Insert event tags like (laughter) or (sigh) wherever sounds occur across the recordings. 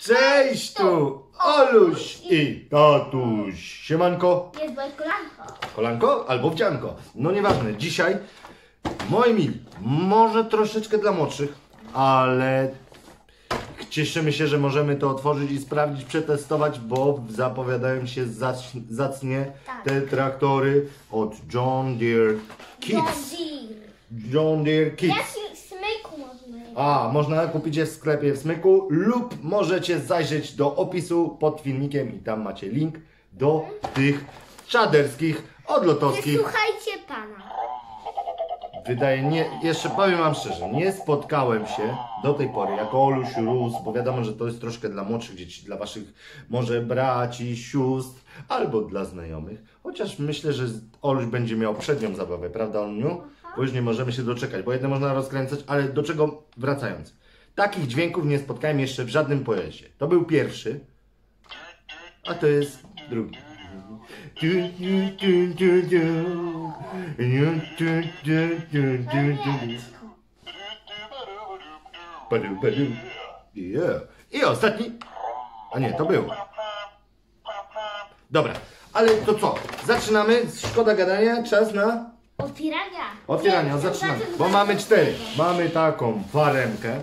Cześć tu Oluś i tatuś. Siemanko, Jest moje kolanko. kolanko albo wdzianko. No nieważne, dzisiaj moi mili, może troszeczkę dla młodszych, ale cieszymy się, że możemy to otworzyć i sprawdzić, przetestować, bo zapowiadają się zac- zacnie Tak. te traktory od John Deere John Kids. Deere. John Deere Kids. Jaki smyku można mieć? A, można kupić je w sklepie w Smyku lub możecie zajrzeć do opisu pod filmikiem i tam macie link do tych czaderskich, odlotowskich. Słuchajcie pana. Wydaje nie, jeszcze powiem wam szczerze, nie spotkałem się do tej pory jako Oluś Rus, bo wiadomo, że to jest troszkę dla młodszych dzieci, dla waszych może braci, sióstr, albo dla znajomych. Chociaż myślę, że Oluś będzie miał przednią zabawę, prawda Oluniu? Bo już nie możemy się doczekać, bo jedne można rozkręcać, ale do czego wracając. Takich dźwięków nie spotkałem jeszcze w żadnym pojeździe. To był pierwszy, a to jest drugi. I ostatni. A nie, to był. Dobra, ale to co? Zaczynamy. Szkoda gadania, czas na Otwierania. otwieranie. Nie, Zaczynamy. Bo mamy cztery. Mamy taką faremkę.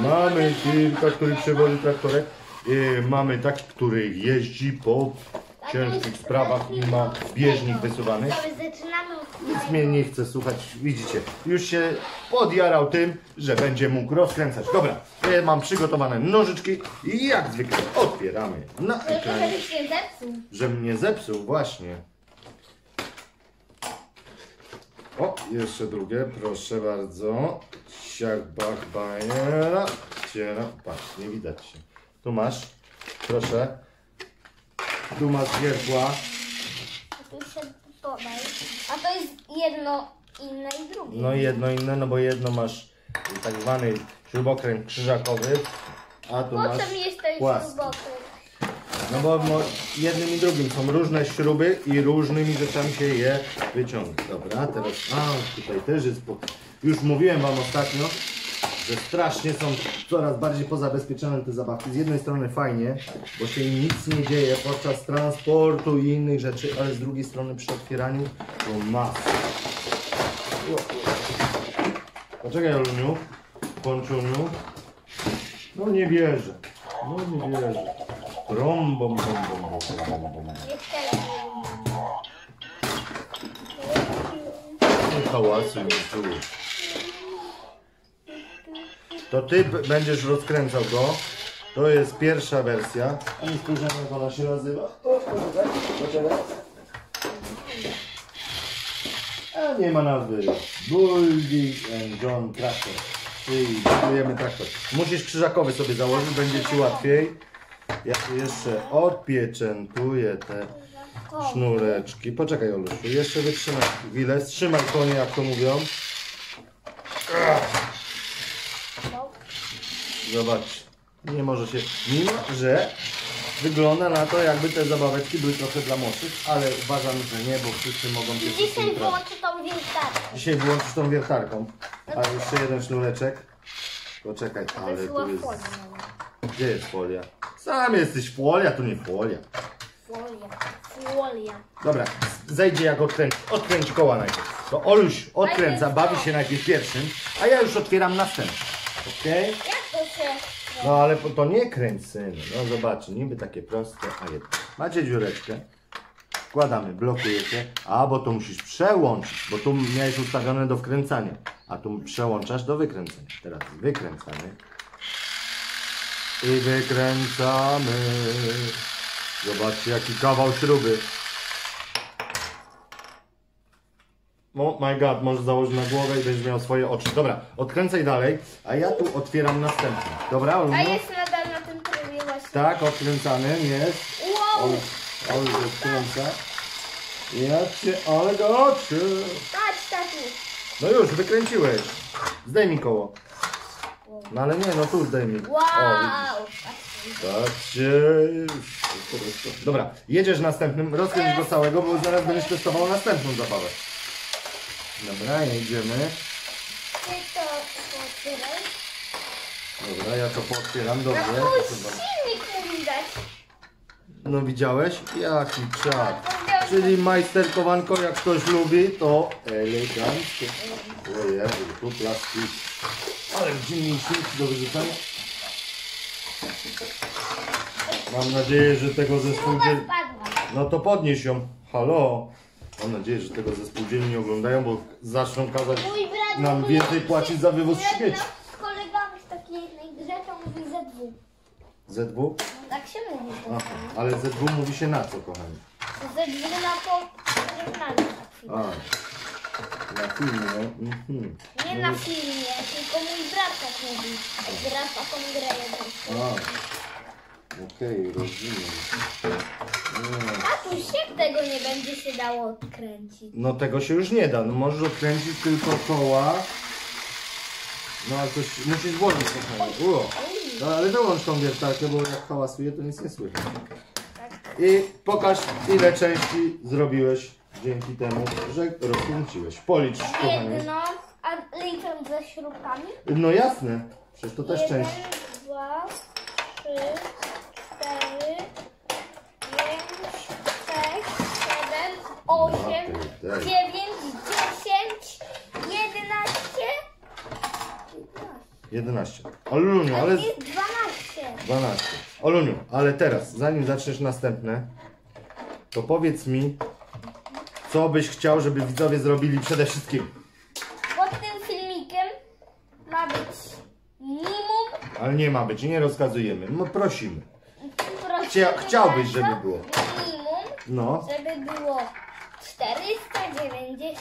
Mamy kilka, który przewodzi traktorek. I mamy taki, który jeździ po ciężkich sprawach i ma bieżnik wysuwany. Nic mnie nie chce słuchać, widzicie. Już się podjarał tym, że będzie mógł rozkręcać. Dobra, ja mam przygotowane nożyczki i jak zwykle otwieramy na ekranie. byś się zepsuł. Że mnie zepsuł, właśnie. O, jeszcze drugie, proszę bardzo. Siak, bach, bajera. Ciera. Patrz, nie widać się. Tu masz, proszę. Tu masz wiertła. A tu się podaj. A to jest jedno inne i drugie. No jedno inne, no bo jedno masz tak zwany śrubokręt krzyżakowy, a tu Po masz jest ten płaski. śrubokręt? No bo jednym i drugim są różne śruby i różnymi rzeczami się je wyciąga. Dobra, teraz, a tutaj też jest, po, już mówiłem wam ostatnio, że strasznie są coraz bardziej pozabezpieczone te zabawki. Z jednej strony fajnie, bo się im nic nie dzieje podczas transportu i innych rzeczy, ale z drugiej strony przy otwieraniu to masa. Poczekaj, Oluniu, Ponczuniu. No nie wierzę. No nie wierzę. Brom, bom, bom, bom, bom, bom, bom. Jeszcze Nie hałasuj mi tu. To ty będziesz rozkręcał go. To jest pierwsza wersja. Nie spojrzałem jak ona się nazywa. O, poczekaj, poczekaj. A nie ma nazwy. Bulldog and John Tractor. Czyli budujemy traktor. Musisz krzyżakowy sobie założyć, będzie ci łatwiej. Ja tu jeszcze odpieczętuję te sznureczki. Poczekaj Olusiu, jeszcze wytrzymaj chwilę. Wstrzymaj konie, jak to mówią. Zobacz, nie może się, mimo że wygląda na to, jakby te zabaweczki były trochę dla młodszych, ale uważam, że nie, bo wszyscy mogą tym Dzisiaj wyłączę tą wiertarkę. Dzisiaj wyłączysz tą wiertarką. A jeszcze jeden sznureczek. Poczekaj, ale tu jest... Gdzie jest folia? Sam jesteś folia, tu nie folia. Folia. Folia. Dobra, zejdzie jak odkręci. Odkręć koła najpierw. To Oluś odkręca, Najpierw bawi to. się najpierw pierwszym, a ja już otwieram następny. Okej? Jak to się... No ale to- to nie kręć synu. No zobaczcie, niby takie proste, a jednak. Macie dziureczkę. Wkładamy, blokujecie. A, bo to musisz przełączyć, bo tu miałeś ustawione do wkręcania. A tu przełączasz do wykręcenia. Teraz wykręcamy. I wykręcamy. Zobaczcie, jaki kawał śruby. Oh my god, możesz założyć na głowę i będziesz miał swoje oczy. Dobra, odkręcaj dalej, a ja tu otwieram następny. Dobra, A Olu? jest nadal na tym trybie właśnie. Tak, odkręcany jest. Wow! Olu odkręca. Ja cię, ale go oczy. Patrz, tatu. No już, wykręciłeś. Zdejmij koło. No ale nie, no tu zdejmij. O, Wow! widzisz. Patrzcie. Dobra, jedziesz następnym, rozkręć go całego, bo zaraz będziesz testował następną zabawę. Dobra, jedziemy. To. Dobra, ja to pootwieram, dobrze. No bardzo. silnik widać. No widziałeś? Jaki czad. Czyli majsterkowanko, jak ktoś lubi, to elegancko. Ojej, tu plastik. Ale dziwnie silniki do wyrzucania. Mam nadzieję, że tego ze Śruba spółdzielni... spadła. No to podnieś ją. Halo. Mam nadzieję, że tego ze spółdzielni nie oglądają, bo zaczną kazać nam więcej płacić za wywóz śmieci. z kolegami w takiej jednej grze to mówi ZW. ZW? Tak się mówi. Aha, ale ZW mówi się na co, kochani? ZW na to. A, na filmie. Mhm. Nie na filmie, tylko mój brat tak mówi. Gra w taką grę jedną. A, okej, rozumiem. Nie. Tatuś, jak tego nie będzie się dało odkręcić? No tego się już nie da. No możesz odkręcić tylko koła. No ale coś musisz włożyć kochanie. Uo. No ale wyłącz tą wiertarkę, bo jak hałasuje to nic nie słychać. I pokaż ile części zrobiłeś dzięki temu, że rozkręciłeś. Policz kochanie. Jedno, a licząc ze śrubkami? No jasne. Przecież to też Jeden, część. dwa, trzy, cztery, pięć, sześć, siedem, osiem, Matej, daj. dziewięć, dziesięć, jedenaście, 11. Oluniu, ale... jest dwanaście. 12. Oluniu, ale teraz, zanim zaczniesz następne, to powiedz mi, co byś chciał, żeby widzowie zrobili przede wszystkim. Pod tym filmikiem ma być minimum, Ale nie ma być, nie rozkazujemy, no prosimy. prosimy Chcia- chciałbyś, żeby było. minimum, No, żeby było 499.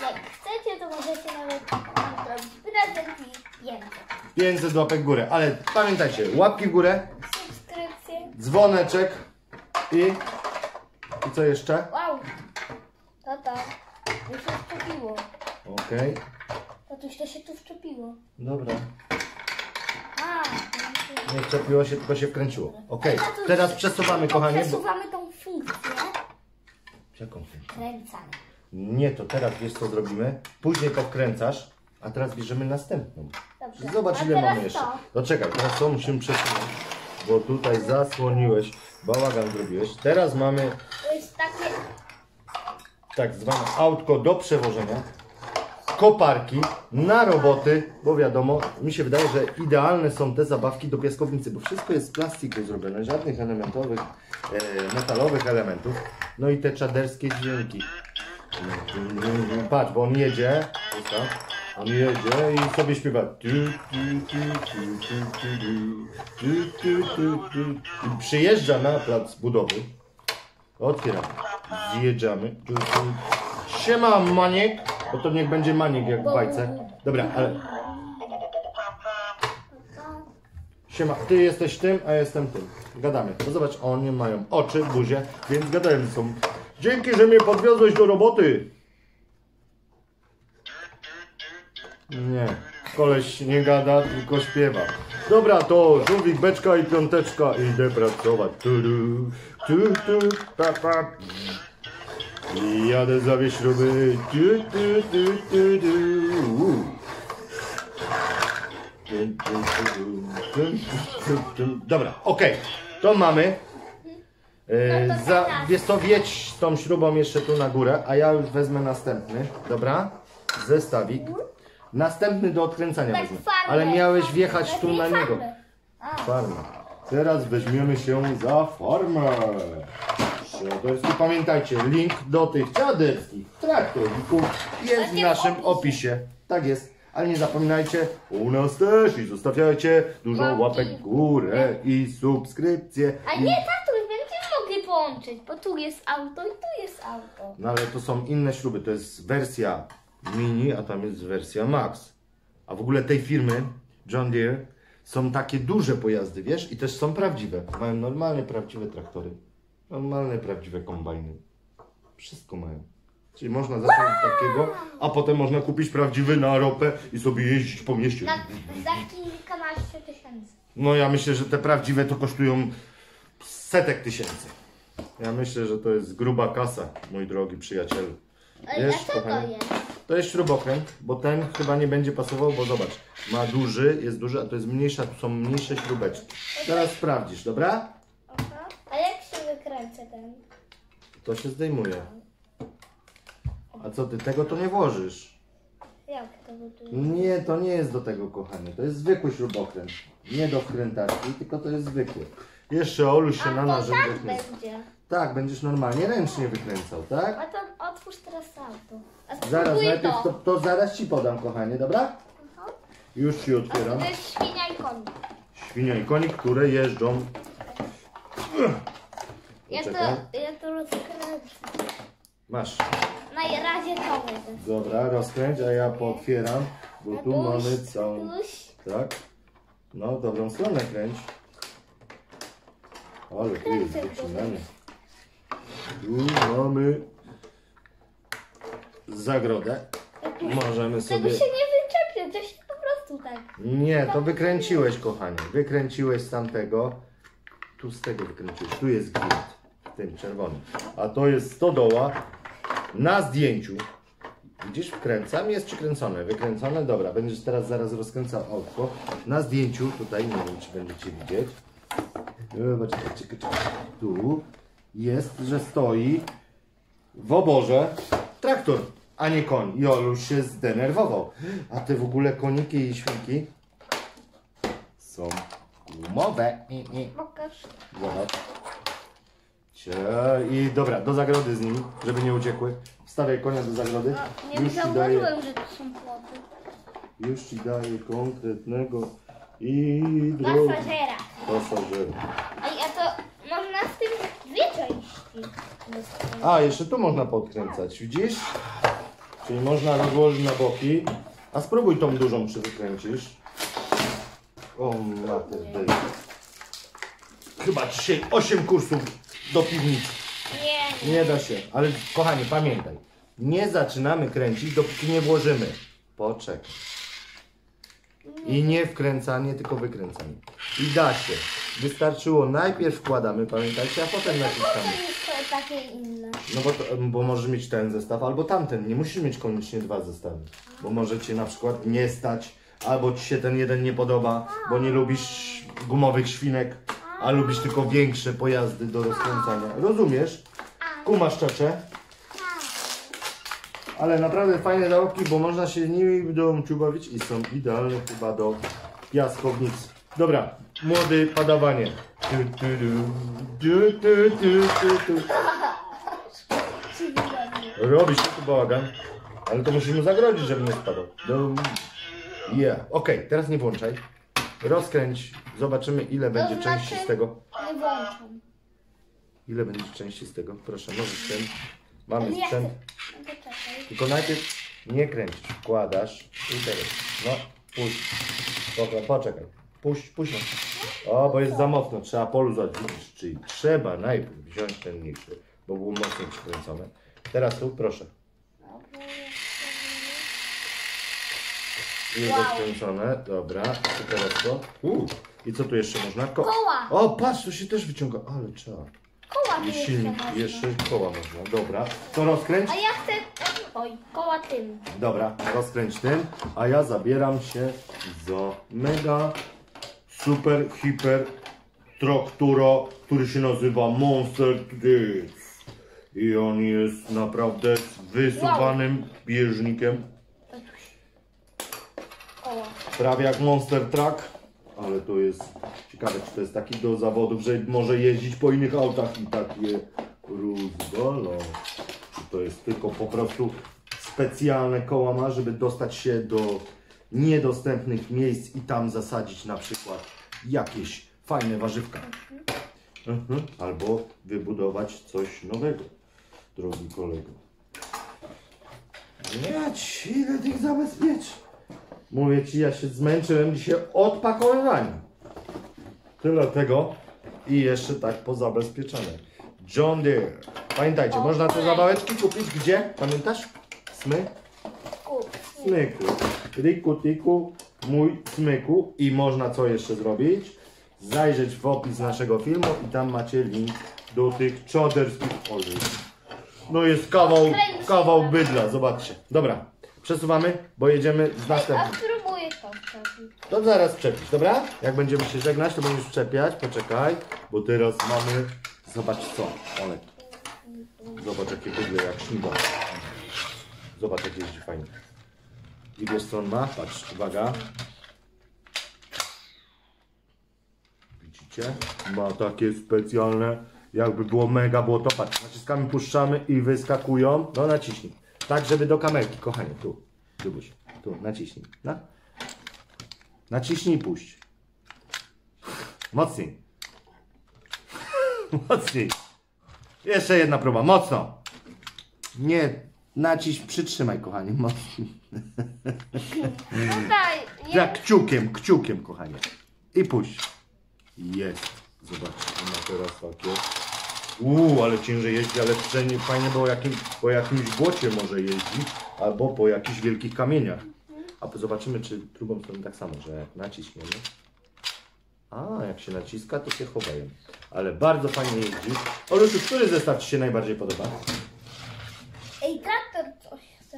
Jak chcecie, to możecie nawet nam zrobić prezent i 500. 500 łapek w górę, ale pamiętajcie, łapki w górę, Subskrypcje. dzwoneczek i... I co jeszcze? Już się wczepiło. Okej, Tatuś, to się tu wczepiło. dobra. A, Nie wczepiło się, tylko się wkręciło. Okej, Tatuś, teraz przesuwamy, to kochanie, bo... Przesuwamy tą funkcję Jaką funkcję? kręcania. Nie, to teraz wiesz co zrobimy? Później powkręcasz, a teraz bierzemy następną. Dobrze. Zobacz A ile teraz mamy jeszcze. to. No czekaj, teraz co musimy przesunąć? Bo tutaj zasłoniłeś, bałagan zrobiłeś. Teraz mamy To tak zwane autko do przewożenia, koparki na roboty, bo wiadomo, mi się wydaje, że idealne są te zabawki do piaskownicy, bo wszystko jest z plastiku zrobione, żadnych elementowych, e, metalowych elementów. No i te czaderskie dźwięki. Patrz, bo on jedzie, on jedzie i sobie śpiewa. I przyjeżdża na plac budowy. Otwieramy. Tu. Siema Maniek, bo to niech będzie Maniek jak w bajce. Dobra, ale siema, ty jesteś tym, a jestem tym. Gadamy. No zobacz, oni mają oczy, buzię, więc gadają ze. Dzięki, że mnie podwiozłeś do roboty. Nie, koleś nie gada, tylko śpiewa. Dobra, to żółwik, beczka i piąteczka, idę pracować. Tu, tu, tu, tu, pa, pa. I jadę zawieźć śruby. Tu, tu, tu, tu, tu. U. Dobra, okej, to mamy. E, No za, wiesz co, wiedź tą śrubą jeszcze tu na górę, a ja już wezmę następny, dobra? Zestawik. Następny do odkręcania tak wezmę. farmę. Ale miałeś wjechać tu na niego. farmę. A. Teraz weźmiemy się za farmę. Czaderski. Pamiętajcie, link do tych czaderskich traktorików jest w naszym opisie. opisie. Tak jest. Ale nie zapominajcie, u nas też i zostawiajcie dużo Łapki łapek w górę i subskrypcje. A I... nie, tatuś, będziemy mogli połączyć, bo tu jest auto i tu jest auto. No ale to są inne śruby. To jest wersja mini, a tam jest wersja max. A w ogóle tej firmy, John Deere, są takie duże pojazdy, wiesz? I też są prawdziwe. Mają normalne, prawdziwe traktory. Normalne, prawdziwe kombajny. Wszystko mają. Czyli można zacząć od takiego, a potem można kupić prawdziwy na ropę i sobie jeździć po mieście. Na, za kilkanaście tysięcy. No ja myślę, że te prawdziwe to kosztują setek tysięcy. Ja myślę, że to jest gruba kasa, mój drogi przyjacielu. Ej, Wiesz, to kochanie? jest? To jest śrubokręt, bo ten chyba nie będzie pasował, bo zobacz, ma duży, jest duży, a to jest mniejsza, tu są mniejsze śrubeczki. Teraz sprawdzisz, dobra? Aha. A jak się wykręca ten? To się zdejmuje. A co ty, tego to nie włożysz? Jak to buduje? Nie, to nie jest do tego, kochanie. To jest zwykły śrubokręt. Nie do wkrętarki, tylko to jest zwykły. Jeszcze Olu się na nas to tak będzie. Tak, będziesz normalnie ręcznie wykręcał, tak? A to otwórz teraz auto. A Zaraz, spróbuj najpierw to. to, to zaraz ci podam, kochanie, dobra? Już ci otwieram. To jest świnia i koń. Świnia i konik, które jeżdżą. Ja to, Poczekaj. ja to rozkręcę. Masz. Na razie to będę. Dobra, rozkręć, a ja pootwieram, bo tu mamy całą... Tatuś. Tak? No, dobrą stronę kręć. Ale tu jest Kręcę wycinanie. Tu mamy zagrodę. Możemy Tego sobie... się nie wyczepię, to się po prostu tak. Nie, to wykręciłeś, kochanie. Wykręciłeś z tamtego. Tu z tego wykręciłeś. Tu jest gwint. W tym czerwonym. A to jest stodoła na zdjęciu. Widzisz, wkręcam, jest przykręcone. Wykręcone, dobra. Będziesz teraz zaraz rozkręcał oko. Na zdjęciu, tutaj, nie wiem czy będziecie widzieć. Zobacz, czekaj, czekaj. Tu jest, że stoi w oborze traktor, a nie koń. I Oluś się zdenerwował. A te w ogóle koniki i świnki są gumowe. Pokaż. Zobacz. I dobra, do zagrody z nimi, żeby nie uciekły. Wstawiaj konia do zagrody. No, nie Już zauważyłem, że to są płoty. już ci daję konkretnego i pasażera. pasażera. A ja to można z tym dwie A, jeszcze tu można podkręcać, widzisz? Czyli można rozłożyć na boki. A spróbuj tą dużą przywykręcisz. O mater dej. Chyba dzisiaj 8 kursów do piwnicy. Nie, Nie da się. Ale kochanie, pamiętaj. Nie zaczynamy kręcić, dopóki nie włożymy. Poczekaj. I nie wkręcanie, tylko wykręcanie. I da się. Wystarczyło najpierw wkładamy, pamiętajcie, a potem Po naciskamy. co jest to takie inne? No bo, to, bo możesz mieć ten zestaw albo tamten. Nie musisz mieć koniecznie dwa zestawy. Bo może cię na przykład nie stać, albo ci się ten jeden nie podoba, bo nie lubisz gumowych świnek, a lubisz tylko większe pojazdy do rozkręcania. Rozumiesz? Kumasz czacze? Ale naprawdę fajne zarobki, bo można się nimi w domciu bawić i są idealne chyba do piaskownicy. Dobra, młody padawanie. Tu, tu. Robi się tu bałagan, ale to musimy zagrodzić, żeby nie spadał. Dum. Yeah. Okej, teraz nie włączaj. Rozkręć, zobaczymy ile będzie części z tego. Nie włączam. Ile będzie części z tego? Proszę, możesz ten. Mamy sprzęt. chcę. No. Tylko najpierw nie kręcisz, wkładasz i teraz. No, puść. Dobra, poczekaj. Puść, puść. O, bo jest za mocno, trzeba poluzować. Widzisz, czyli trzeba najpierw wziąć ten mniejszy, bo był mocno przykręcony. Teraz tu, proszę. Jest rozkręcone, dobra. I teraz to. U, I co tu jeszcze można? Ko Koła. o, patrz, tu się też wyciąga, ale trzeba. Koła I mi jeszcze silnik, można. jeszcze koła można, dobra. To rozkręć. A ja chcę... Oj, koła tym. Dobra, rozkręć tym, a ja zabieram się za mega, super, hiper traktoro, który się nazywa Monster Trix. I on jest naprawdę z wysuwanym bieżnikiem, prawie jak Monster Truck, ale to jest ciekawe, czy to jest taki do zawodów, że może jeździć po innych autach i tak je rozwala. Czy to jest tylko po prostu specjalne koła ma, żeby dostać się do niedostępnych miejsc i tam zasadzić na przykład jakieś fajne warzywka. Mhm. Albo wybudować coś nowego, drogi kolego. Nie, ci, ile tych zabezpieczeń. Mówię ci, ja się zmęczyłem dzisiaj od pakowywania. Tyle tego i jeszcze tak pozabezpieczone. John Deere. Pamiętajcie, można te zabaweczki kupić gdzie? Pamiętasz? Smy? Kup. Smyku. Riku, tiku, mój smyku. I można co jeszcze zrobić? Zajrzeć w opis naszego filmu i tam macie link do tych czoderskich olejów. No jest kawał, kawał bydla, zobaczcie. Dobra, Przesuwamy, bo jedziemy z A następnym. spróbuję to. To zaraz przepisz, dobra? Jak będziemy się żegnać, to będziesz przepijać, poczekaj, bo teraz mamy, zobacz co, Olek. Zobacz jakie bydle, jak śniga. Zobacz jak jeździ fajnie. Ma? Patrz, uwaga. Widzicie? Ma takie specjalne, jakby było mega, było to, patrz, naciskamy, puszczamy i wyskakują. No naciśnij. Tak, żeby do kamerki, kochanie, tu. Lubuś, tu, naciśnij. No. Naciśnij puść. Mocniej. (laughs) Mocniej. Jeszcze jedna próba, mocno. Nie, naciś, przytrzymaj, kochanie, mocniej. Tutaj Ja kciukiem, kciukiem, kochanie. I puść. Jest. Zobaczcie, ma teraz takie. Uuu, ale ciężej jeździ, ale wszędzie fajnie, bo jakim, po jakimś błocie może jeździć, albo po jakichś wielkich kamieniach. A po- zobaczymy, czy drugą stroną tak samo, że jak naciśniemy. A, jak się naciska, to się chowają. Ale bardzo fajnie jeździ. Olusiu, który zestaw Ci się najbardziej podoba? Ej,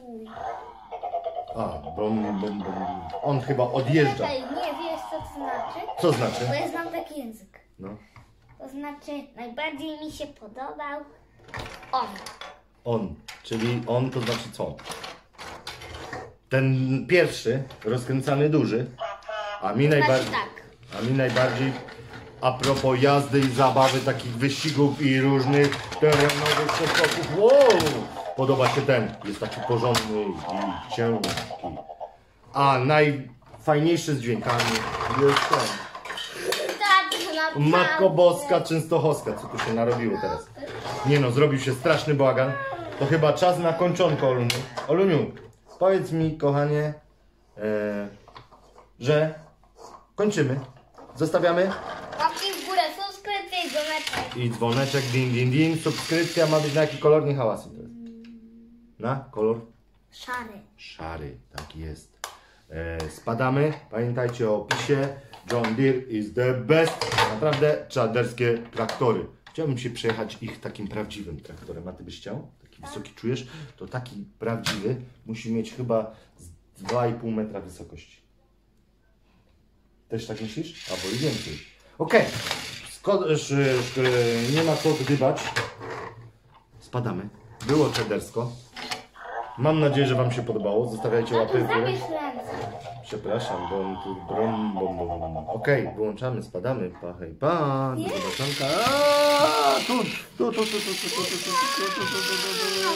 mówić. A, bum, bum, bum. On chyba odjeżdża. Czekaj, nie wiesz co to znaczy? Co znaczy? Bo ja znam taki język. No. To znaczy, najbardziej mi się podobał on. On, czyli on to znaczy co? Ten pierwszy, rozkręcany duży, a mi Znaczy najbardziej, tak. a mi najbardziej a propos jazdy i zabawy, takich wyścigów i różnych terenowych przeskoków, wow! Podoba się ten, jest taki porządny i ciężki. A najfajniejszy z dźwiękami jest ten. Tak. Matko Boska Częstochowska, co tu się narobiło teraz? Nie no, zrobił się straszny bałagan. To chyba czas na kończonko, Oluniu. Oluniu, powiedz mi, kochanie, e, że kończymy. Zostawiamy Łapki w górę, subskrypcje i dzwoneczek. i dzwoneczek, ding, ding, ding. Subskrypcja ma być na jaki kolor? Nie hałasy teraz. Na kolor Szary. szary, tak jest. E, spadamy. Pamiętajcie o opisie. John Deere is the best. Naprawdę czaderskie traktory. Chciałbym się przejechać ich takim prawdziwym traktorem. A ty byś chciał? Taki wysoki czujesz? To taki prawdziwy musi mieć chyba z 2,5 metra wysokości. Też tak myślisz? Albo i więcej. Okej. Sko- sz- sz- Nie ma co gdybać. Spadamy. Było czedersko. Mam nadzieję, że Wam się podobało. Zostawiajcie łapy w górę. Przepraszam, bo on tu brom, bom, bom, bom. Okej, wyłączamy, spadamy. Pa, hej, pa. Do zobaczonka. Aaa, Tu, tu, tu, tu, tu, tu, tu, tu, tu, tu, tu, tu, tu, tu.